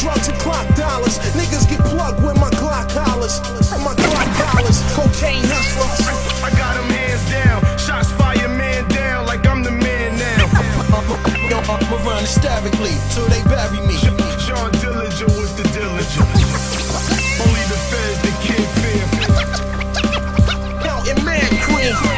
drugs and clock dollars. Niggas get plugged with my Glock collars. My Glock collars. Cocaine hustlers. I got him hands down. Shots fire, man down like I'm the man now. Yo, uh, I'ma run hysterically till they bury me. Sean Dillinger with the diligence. Only the feds that can't fear. Counting man cream.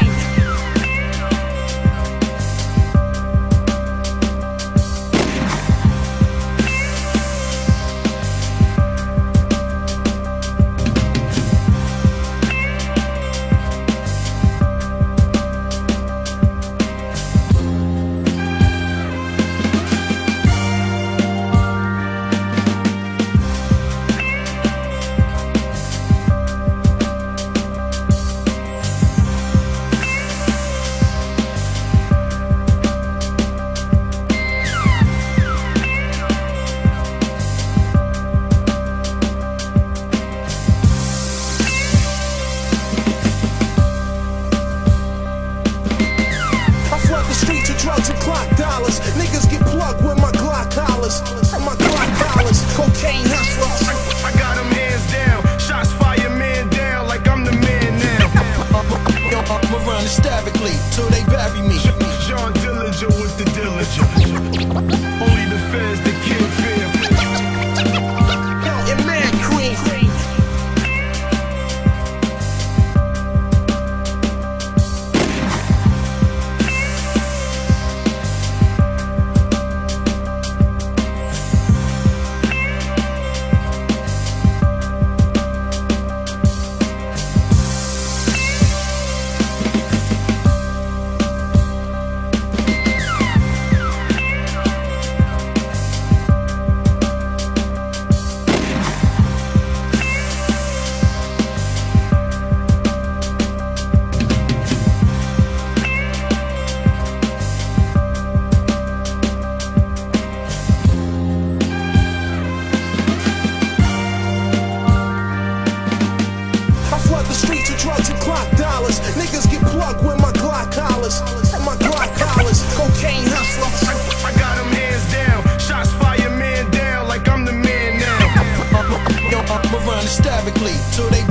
Drugs and clock dollars. Niggas get plugged with my Glock collars. My Glock collars. Cocaine hustlers. I got him hands down. Shots fire, man down like I'm the man now. Yo, I'ma run hysterically till they bury me. Sean Dillinger with the diligence. Drugs and clock dollars. Niggas get plugged with my Glock collars. My Glock collars. Cocaine hustlers. I got him hands down. Shots fire, man down like I'm the man now. Yo, I'ma run hysterically till they